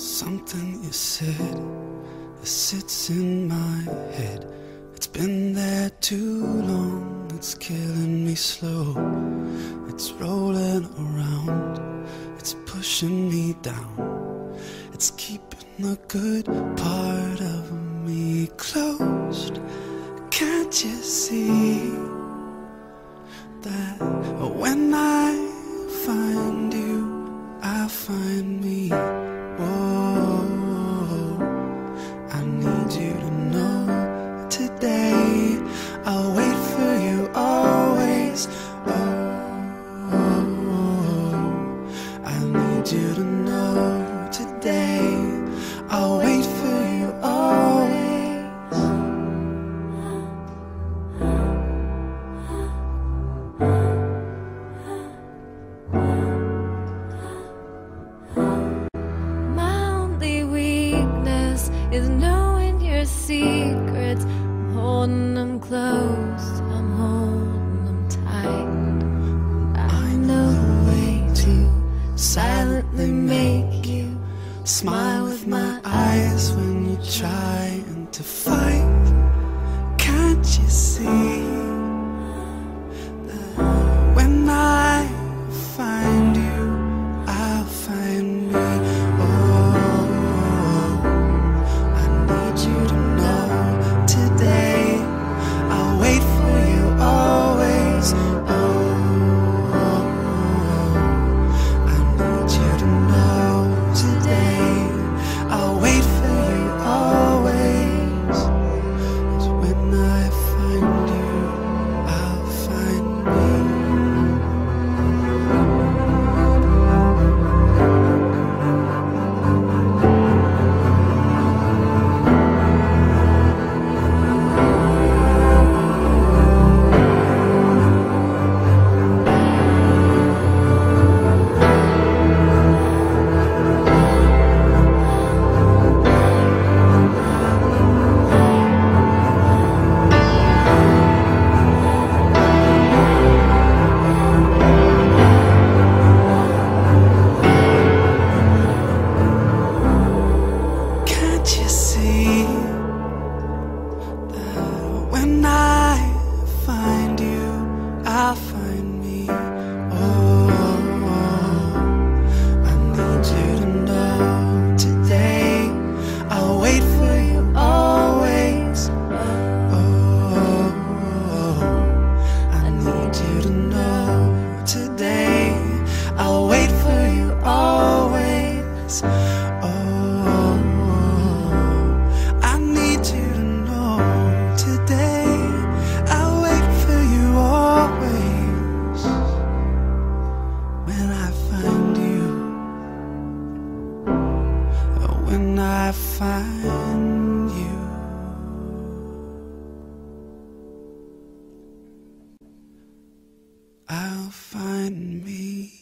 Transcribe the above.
Something you said that sits in my head. It's been there too long, it's killing me slow. It's rolling around, it's pushing me down. It's keeping the good part of me closed. Can't you see that when I find you, I find me? didn't know today. I'll wait for you always. My only weakness is knowing your secrets, I'm holding them close. silently make you smile with my eyes when you're trying to fight. find you. I'll find me.